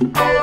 Bye.